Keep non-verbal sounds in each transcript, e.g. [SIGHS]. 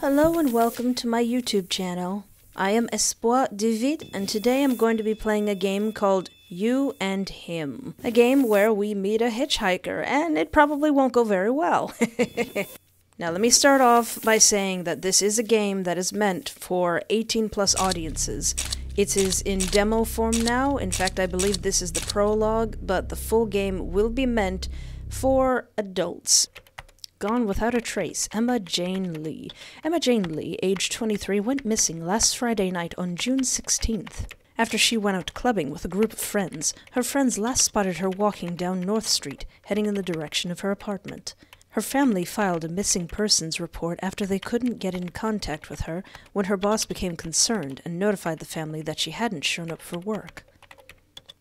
Hello and welcome to my YouTube channel. I am Espoir Du Vide and today I'm going to be playing a game called You and Him. A game where we meet a hitchhiker and it probably won't go very well. [LAUGHS] now let me start off by saying that this is a game that is meant for 18 plus audiences. It is in demo form now. In fact, I believe this is the prologue, but the full game will be meant for adults. Gone without a trace, Emma Jane Lee. Emma Jane Lee, age 23, went missing last Friday night on June 16th. After she went out clubbing with a group of friends, her friends last spotted her walking down North Street, heading in the direction of her apartment. Her family filed a missing persons report after they couldn't get in contact with her when her boss became concerned and notified the family that she hadn't shown up for work.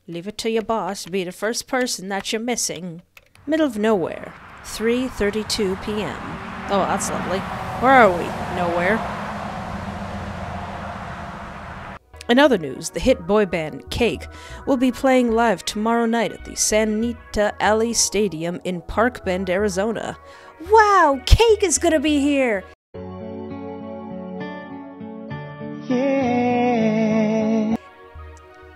Leave it to your boss to be the first person that you're missing. Middle of nowhere, 3:32 p.m. Oh, that's lovely. Where are we? Nowhere. In other news, the hit boy band Cake will be playing live tomorrow night at the Sanita Alley Stadium in Park Bend, Arizona. Wow, Cake is gonna be here! Yeah.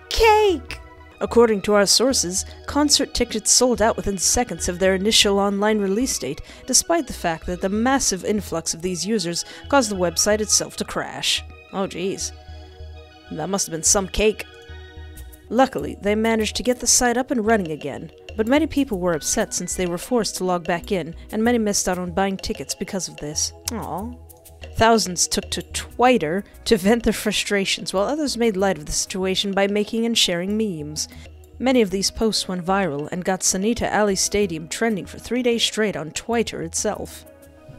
Cake! According to our sources, concert tickets sold out within seconds of their initial online release date, despite the fact that the massive influx of these users caused the website itself to crash. Oh jeez. That must have been some cake. Luckily, they managed to get the site up and running again, but many people were upset since they were forced to log back in, and many missed out on buying tickets because of this. Aww. Thousands took to Twitter to vent their frustrations, while others made light of the situation by making and sharing memes. Many of these posts went viral and got Santita Alley Stadium trending for three days straight on Twitter itself.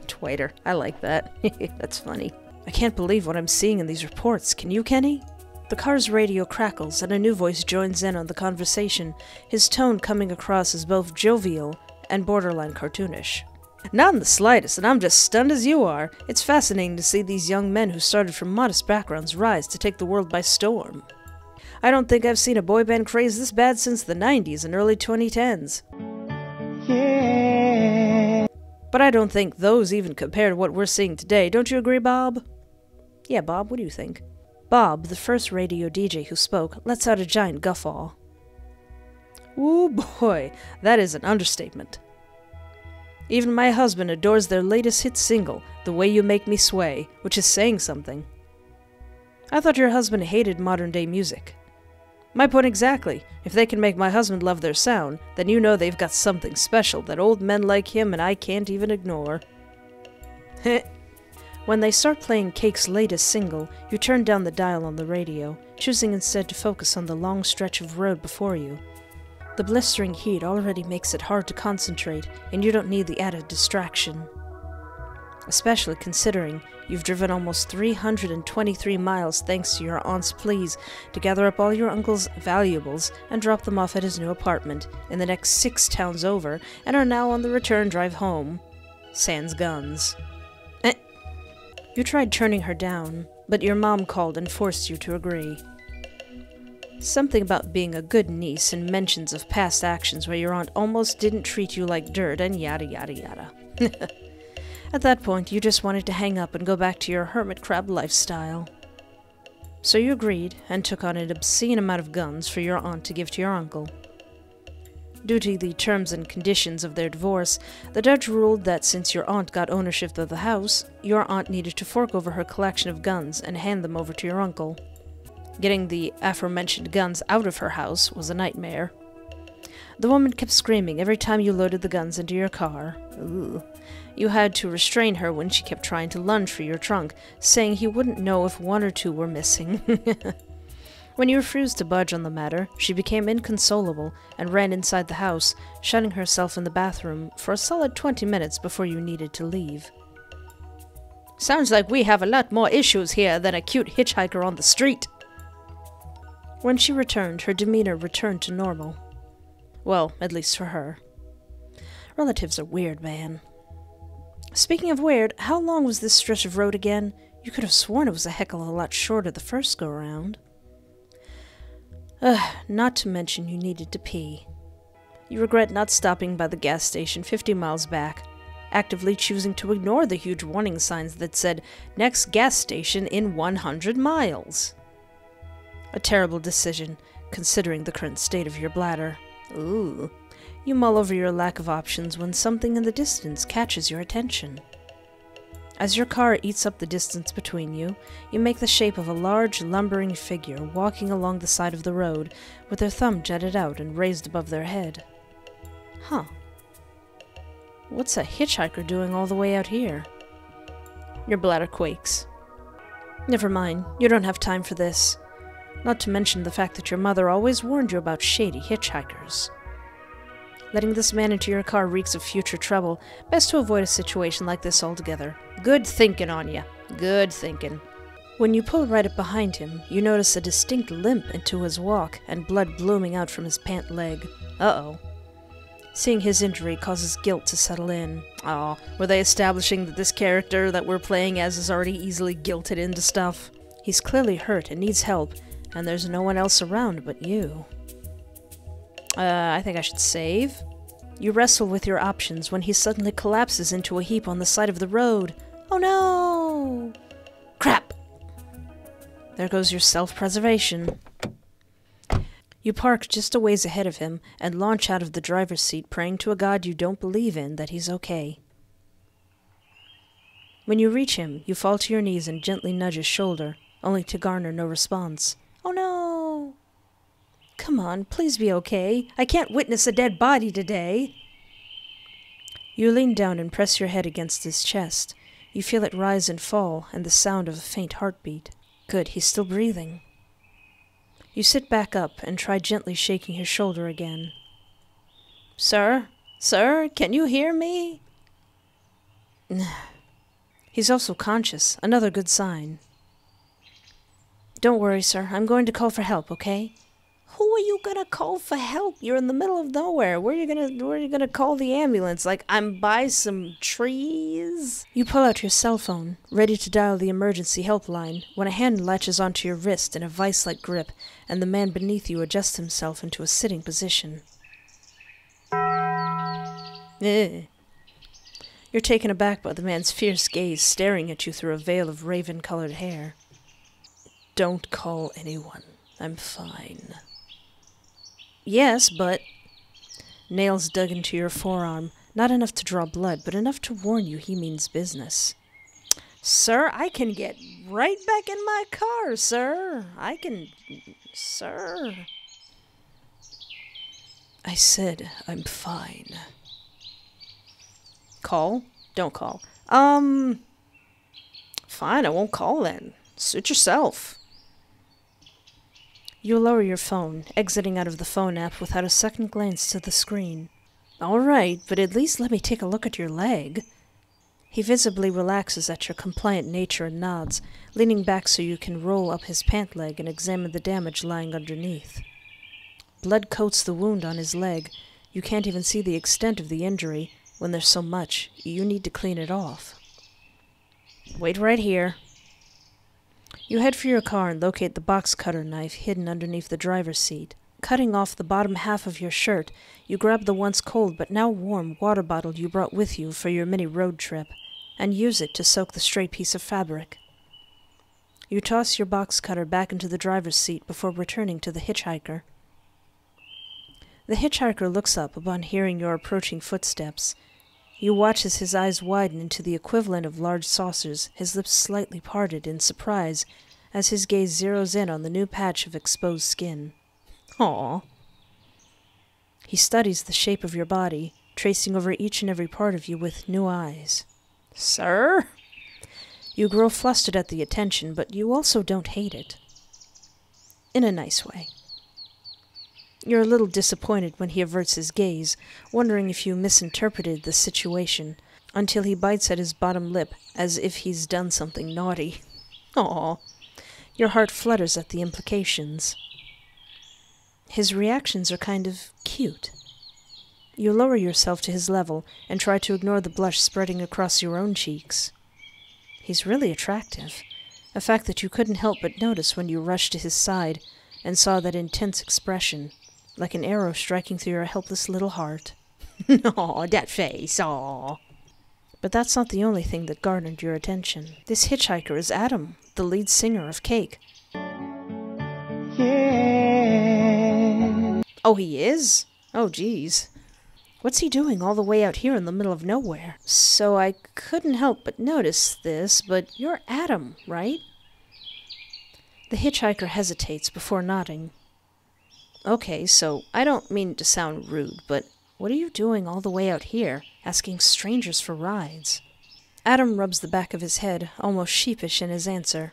Twitter, I like that. [LAUGHS] That's funny. I can't believe what I'm seeing in these reports. Can you, Kenny? The car's radio crackles and a new voice joins in on the conversation, his tone coming across as both jovial and borderline cartoonish. Not in the slightest, and I'm just stunned as you are. It's fascinating to see these young men who started from modest backgrounds rise to take the world by storm. I don't think I've seen a boy band craze this bad since the 90s and early 2010s. Yeah. But I don't think those even compare to what we're seeing today, don't you agree, Bob? Yeah, Bob, what do you think? Bob, the first radio DJ who spoke, lets out a giant guffaw. Ooh boy, that is an understatement. Even my husband adores their latest hit single, The Way You Make Me Sway, which is saying something. I thought your husband hated modern day music. My point exactly. If they can make my husband love their sound, then you know they've got something special that old men like him and I can't even ignore. [LAUGHS] when they start playing Cake's latest single, you turn down the dial on the radio, choosing instead to focus on the long stretch of road before you. The blistering heat already makes it hard to concentrate, and you don't need the added distraction. Especially considering you've driven almost 323 miles thanks to your aunt's pleas to gather up all your uncle's valuables and drop them off at his new apartment in the next six towns over, and are now on the return drive home. Sans guns. Eh. You tried turning her down, but your mom called and forced you to agree. Something about being a good niece and mentions of past actions where your aunt almost didn't treat you like dirt and yada yada yada. [LAUGHS] At that point, you just wanted to hang up and go back to your hermit crab lifestyle. So you agreed and took on an obscene amount of guns for your aunt to give to your uncle. Due to the terms and conditions of their divorce, the judge ruled that since your aunt got ownership of the house, your aunt needed to fork over her collection of guns and hand them over to your uncle. Getting the aforementioned guns out of her house was a nightmare. The woman kept screaming every time you loaded the guns into your car. Ooh. You had to restrain her when she kept trying to lunge for your trunk, saying he wouldn't know if one or two were missing. [LAUGHS] when you refused to budge on the matter, she became inconsolable and ran inside the house, shutting herself in the bathroom for a solid 20 minutes before you needed to leave. Sounds like we have a lot more issues here than a cute hitchhiker on the street. When she returned, her demeanor returned to normal. Well, at least for her. Relatives are weird, man. Speaking of weird, how long was this stretch of road again? You could have sworn it was a heck of a lot shorter the first go round. Ugh, not to mention you needed to pee. You regret not stopping by the gas station 50 miles back. actively choosing to ignore the huge warning signs that said, next gas station in 100 miles. A terrible decision, considering the current state of your bladder. Ooh. You mull over your lack of options when something in the distance catches your attention. As your car eats up the distance between you, you make the shape of a large, lumbering figure walking along the side of the road with their thumb jutted out and raised above their head. Huh. What's a hitchhiker doing all the way out here? Your bladder quakes. Never mind, you don't have time for this. Not to mention the fact that your mother always warned you about shady hitchhikers. Letting this man into your car reeks of future trouble. Best to avoid a situation like this altogether. Good thinking on. Good thinking. When you pull right up behind him, you notice a distinct limp into his walk and blood blooming out from his pant leg. Uh-oh. Seeing his injury causes guilt to settle in. Aw, were they establishing that this character that we're playing as is already easily guilted into stuff? He's clearly hurt and needs help, and there's no one else around but you. Uh, I think I should save. You wrestle with your options when he suddenly collapses into a heap on the side of the road. Oh no! Crap! There goes your self preservation. You park just a ways ahead of him and launch out of the driver's seat, praying to a god you don't believe in that he's okay. When you reach him, you fall to your knees and gently nudge his shoulder, only to garner no response. Oh no! Come on, please be okay. I can't witness a dead body today. You lean down and press your head against his chest. You feel it rise and fall, and the sound of a faint heartbeat. Good, he's still breathing. You sit back up and try gently shaking his shoulder again. Sir? Sir, can you hear me? [SIGHS] He's also conscious, another good sign. Don't worry, sir. I'm going to call for help, okay? who are you gonna call for help? You're in the middle of nowhere. Where are you gonna where are you gonna call the ambulance? Like I'm by some trees? You pull out your cell phone, ready to dial the emergency helpline, when a hand latches onto your wrist in a vice-like grip, and the man beneath you adjusts himself into a sitting position. Eh. You're taken aback by the man's fierce gaze staring at you through a veil of raven colored hair. Don't call anyone. I'm fine. Yes, but. Nails dug into your forearm, not enough to draw blood, but enough to warn you he means business. Sir, I can get right back in my car, sir. I can. Sir. I said I'm fine. Call? Don't call. Um. Fine, I won't call then. Suit yourself. You lower your phone, exiting out of the phone app without a second glance to the screen. All right, but at least let me take a look at your leg. He visibly relaxes at your compliant nature and nods, leaning back so you can roll up his pant leg and examine the damage lying underneath. Blood coats the wound on his leg. You can't even see the extent of the injury. When there's so much, you need to clean it off. Wait right here, you head for your car and locate the box cutter knife hidden underneath the driver's seat. Cutting off the bottom half of your shirt, you grab the once cold but now warm water bottle you brought with you for your mini road trip and use it to soak the stray piece of fabric. You toss your box cutter back into the driver's seat before returning to the hitchhiker. The hitchhiker looks up upon hearing your approaching footsteps. You watch as his eyes widen into the equivalent of large saucers, his lips slightly parted in surprise as his gaze zeroes in on the new patch of exposed skin. Aw. He studies the shape of your body, tracing over each and every part of you with new eyes. Sir? You grow flustered at the attention, but you also don't hate it. In a nice way. You're a little disappointed when he averts his gaze, wondering if you misinterpreted the situation, until he bites at his bottom lip as if he's done something naughty. Aw. Your heart flutters at the implications. His reactions are kind of cute. You lower yourself to his level and try to ignore the blush spreading across your own cheeks. He's really attractive, a fact that you couldn't help but notice when you rushed to his side and saw that intense expression like an arrow striking through your helpless little heart. [LAUGHS] Aw, that face, aw. But that's not the only thing that garnered your attention. This hitchhiker is Adam, the lead singer of Cake. Yeah. Oh, he is? Oh, geez. What's he doing all the way out here in the middle of nowhere? So I couldn't help but notice this, but you're Adam, right? The hitchhiker hesitates before nodding. Okay, so I don't mean to sound rude, but what are you doing all the way out here, asking strangers for rides? Adam rubs the back of his head, almost sheepish in his answer.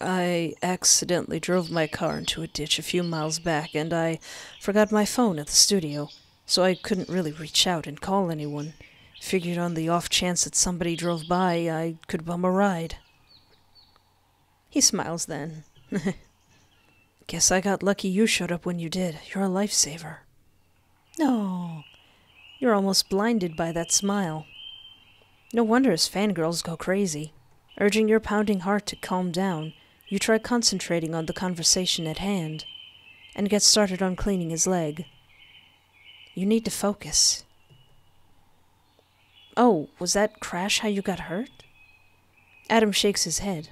I accidentally drove my car into a ditch a few miles back, and I forgot my phone at the studio so I couldn't really reach out and call anyone. Figured on the off chance that somebody drove by, I could bum a ride. He smiles then. [LAUGHS] Guess I got lucky you showed up when you did. You're a lifesaver. No. You're almost blinded by that smile. No wonder his fangirls go crazy. Urging your pounding heart to calm down, you try concentrating on the conversation at hand, and get started on cleaning his leg. You need to focus. Oh, was that crash how you got hurt? Adam shakes his head.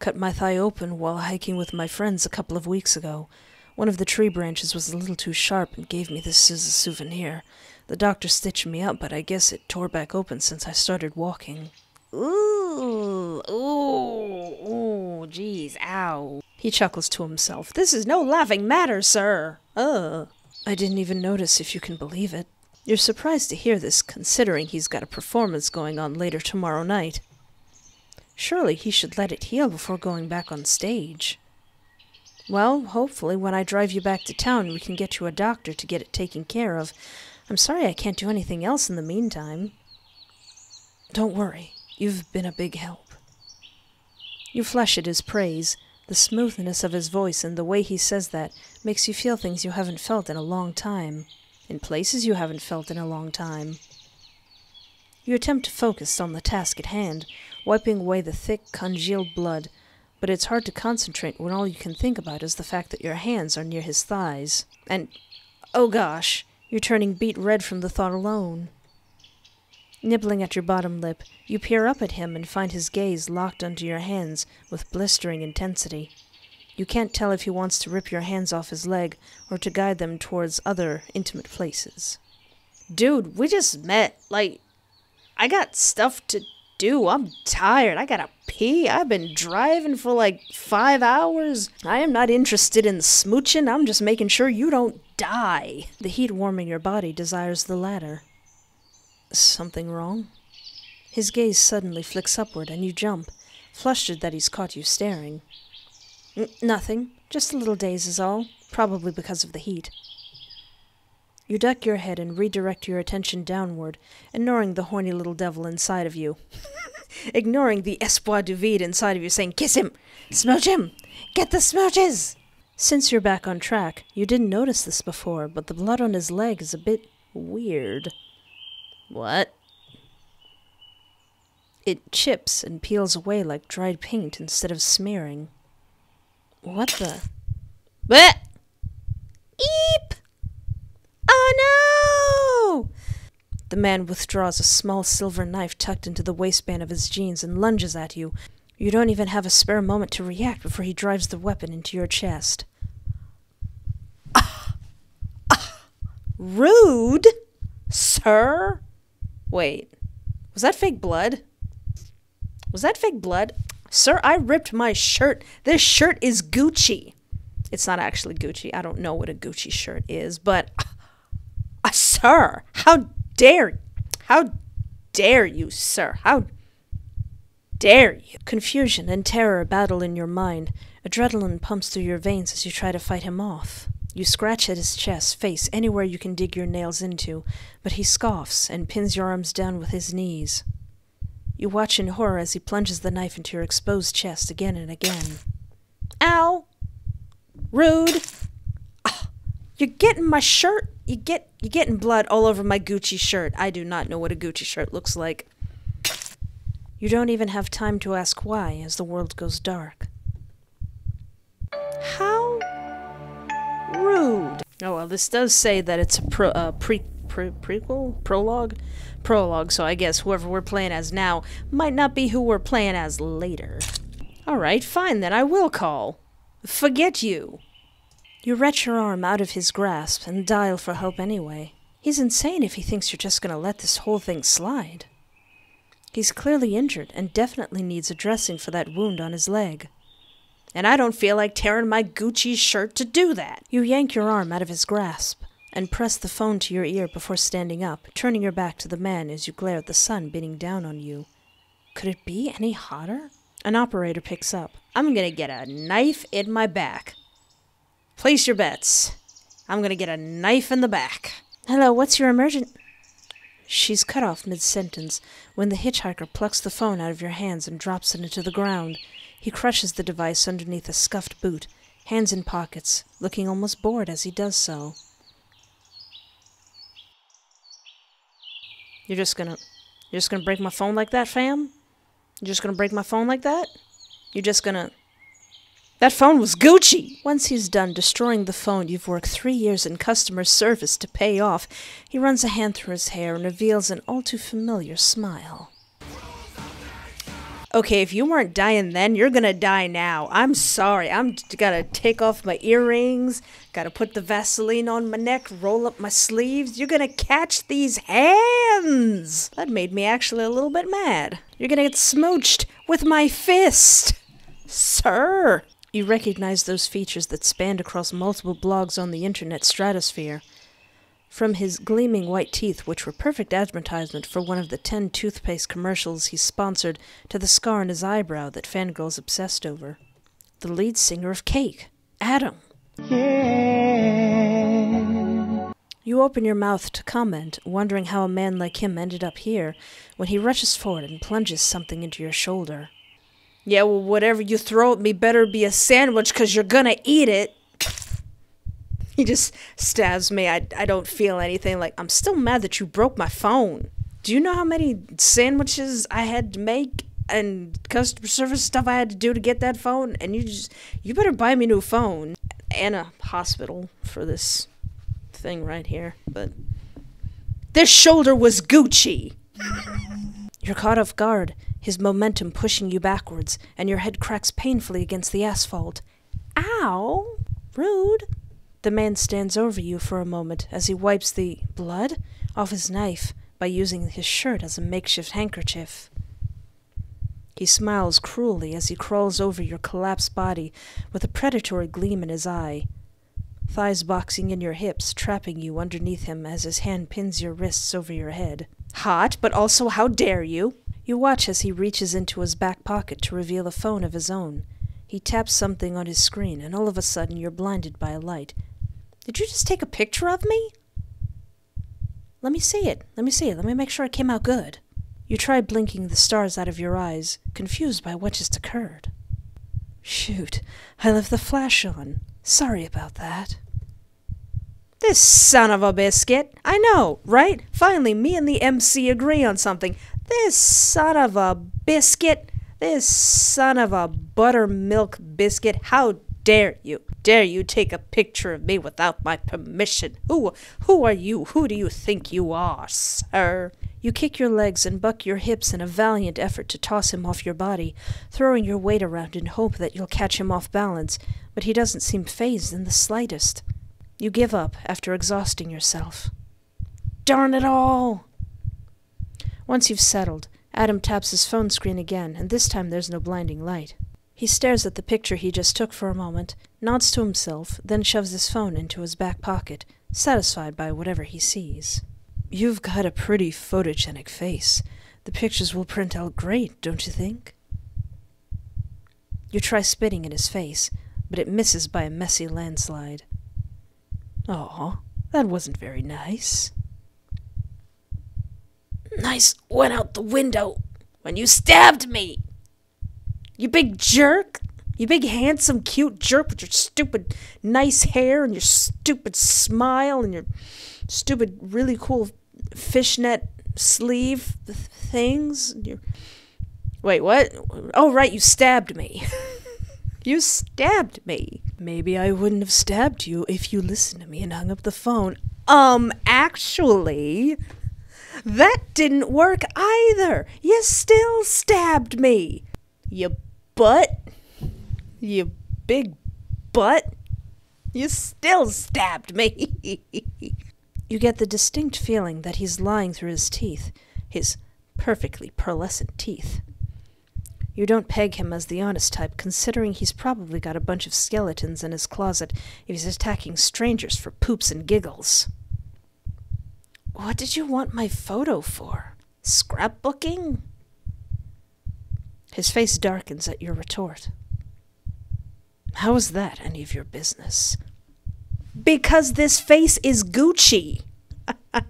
Cut my thigh open while hiking with my friends a couple of weeks ago. One of the tree branches was a little too sharp and gave me this as a souvenir. The doctor stitched me up, but I guess it tore back open since I started walking. Ooh, ooh, ooh, jeez, ow. He chuckles to himself. This is no laughing matter, sir. Ugh. I didn't even notice, if you can believe it. You're surprised to hear this, considering he's got a performance going on later tomorrow night. Surely he should let it heal before going back on stage. Well, hopefully, when I drive you back to town, we can get you a doctor to get it taken care of. I'm sorry I can't do anything else in the meantime. Don't worry, you've been a big help. You flush at his praise. The smoothness of his voice and the way he says that makes you feel things you haven't felt in a long time, in places you haven't felt in a long time. You attempt to focus on the task at hand, wiping away the thick, congealed blood, but it's hard to concentrate when all you can think about is the fact that your hands are near his thighs. And, oh gosh, you're turning beet red from the thought alone. Nibbling at your bottom lip, you peer up at him and find his gaze locked onto your hands with blistering intensity. You can't tell if he wants to rip your hands off his leg or to guide them towards other intimate places. Dude, we just met. Like, I got stuff to do. I'm tired. I gotta pee. I've been driving for like five hours. I am not interested in smooching. I'm just making sure you don't die. The heat warming your body desires the latter. Something wrong? His gaze suddenly flicks upward, and you jump, flustered that he's caught you staring. N- nothing. Just a little daze is all, probably because of the heat. You duck your head and redirect your attention downward, ignoring the horny little devil inside of you. [LAUGHS] ignoring the espoir du vide inside of you saying, Kiss him! Smooch him! Get the smooches! Since you're back on track, you didn't notice this before, but the blood on his leg is a bit weird. What? It chips and peels away like dried paint instead of smearing. What the? Blech! Eep! Oh no! The man withdraws a small silver knife tucked into the waistband of his jeans and lunges at you. You don't even have a spare moment to react before he drives the weapon into your chest. Ah! Ah! Rude? Sir? Wait, was that fake blood? Was that fake blood? Sir, I ripped my shirt. This shirt is Gucci. It's not actually Gucci. I don't know what a Gucci shirt is, but sir, how dare how dare you, sir? How dare you? Confusion and terror battle in your mind. Adrenaline pumps through your veins as you try to fight him off. You scratch at his chest, face, anywhere you can dig your nails into, but he scoffs and pins your arms down with his knees. You watch in horror as he plunges the knife into your exposed chest again and again. Ow! Rude! You're getting my shirt. You get you're getting blood all over my Gucci shirt. I do not know what a Gucci shirt looks like. You don't even have time to ask why as the world goes dark. How rude. Oh well, this does say that it's a pro, uh, pre Pre- prequel? Prologue? Prologue, so I guess whoever we're playing as now might not be who we're playing as later. Alright, fine then, I will call. Forget you. You wrench your arm out of his grasp and dial for help anyway. He's insane if he thinks you're just gonna let this whole thing slide. He's clearly injured and definitely needs a dressing for that wound on his leg. And I don't feel like tearing my Gucci shirt to do that. You yank your arm out of his grasp and press the phone to your ear before standing up, turning your back to the man as you glare at the sun beating down on you. Could it be any hotter? An operator picks up. I'm gonna get a knife in my back. Place your bets. I'm gonna get a knife in the back. Hello, what's your emergent? She's cut off mid sentence when the hitchhiker plucks the phone out of your hands and drops it into the ground. He crushes the device underneath a scuffed boot, hands in pockets, looking almost bored as he does so. You're just gonna you're just gonna break my phone like that, fam? You're just gonna break my phone like that? You're just gonna that phone was Gucci! Once he's done destroying the phone you've worked three years in customer service to pay off, he runs a hand through his hair and reveals an all too familiar smile. Okay, if you weren't dying then, you're gonna die now. I'm sorry. I'm gotta take off my earrings, gotta put the Vaseline on my neck, roll up my sleeves. You're gonna catch these hands! That made me actually a little bit mad. You're gonna get smooched with my fist! Sir! You recognize those features that spanned across multiple blogs on the internet stratosphere. From his gleaming white teeth, which were perfect advertisement for one of the ten toothpaste commercials he sponsored, to the scar on his eyebrow that fangirls obsessed over. The lead singer of Cake, Adam. Yeah. You open your mouth to comment, wondering how a man like him ended up here, when he rushes forward and plunges something into your shoulder. Yeah, well, whatever you throw at me better be a sandwich, 'cause you're gonna eat it. [LAUGHS] He just stabs me. I, I don't feel anything. Like, I'm still mad that you broke my phone. Do you know how many sandwiches I had to make and customer service stuff I had to do to get that phone? And you just, you better buy me a new phone and a hospital for this thing right here. But this shoulder was Gucci. [LAUGHS] You're caught off guard, his momentum pushing you backwards, and your head cracks painfully against the asphalt. Ow! Rude. The man stands over you for a moment as he wipes the blood off his knife by using his shirt as a makeshift handkerchief. He smiles cruelly as he crawls over your collapsed body with a predatory gleam in his eye, thighs boxing in your hips, trapping you underneath him as his hand pins your wrists over your head. Hot, but also how dare you? You watch as he reaches into his back pocket to reveal a phone of his own. He taps something on his screen, and all of a sudden you're blinded by a light. Did you just take a picture of me? Let me see it. Let me see it. Let me make sure it came out good. You try blinking the stars out of your eyes, confused by what just occurred. Shoot, I left the flash on. Sorry about that. This son of a biscuit. I know, right? Finally, me and the MC agree on something. This son of a biscuit. This son of a buttermilk biscuit. How dare you? Dare you take a picture of me without my permission? Who who are you? Who do you think you are, sir? You kick your legs and buck your hips in a valiant effort to toss him off your body, throwing your weight around in hope that you'll catch him off balance, but he doesn't seem phased in the slightest. You give up after exhausting yourself. Darn it all! Once you've settled, Adam taps his phone screen again, and this time there's no blinding light. He stares at the picture he just took for a moment, nods to himself, then shoves his phone into his back pocket, satisfied by whatever he sees. You've got a pretty photogenic face. The pictures will print out great, don't you think? You try spitting in his face, but it misses by a messy landslide. Aw, that wasn't very nice. Nice went out the window when you stabbed me. You big jerk. You big handsome cute jerk with your stupid nice hair and your stupid smile and your stupid really cool fishnet sleeve th- things. Wait, what? Oh, right, you stabbed me. [LAUGHS] you stabbed me. Maybe I wouldn't have stabbed you if you listened to me and hung up the phone. Um, actually, that didn't work either. You still stabbed me. You butt. You big butt. You still stabbed me. [LAUGHS] you get the distinct feeling that he's lying through his teeth, his perfectly pearlescent teeth. You don't peg him as the honest type, considering he's probably got a bunch of skeletons in his closet if he's attacking strangers for poops and giggles. What did you want my photo for? Scrapbooking? His face darkens at your retort. How is that any of your business? Because this face is Gucci. [LAUGHS]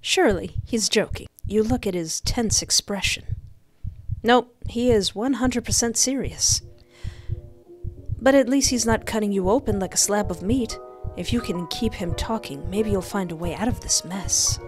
Surely he's joking. You look at his tense expression. Nope, he is 100% serious. But at least he's not cutting you open like a slab of meat. If you can keep him talking, maybe you'll find a way out of this mess.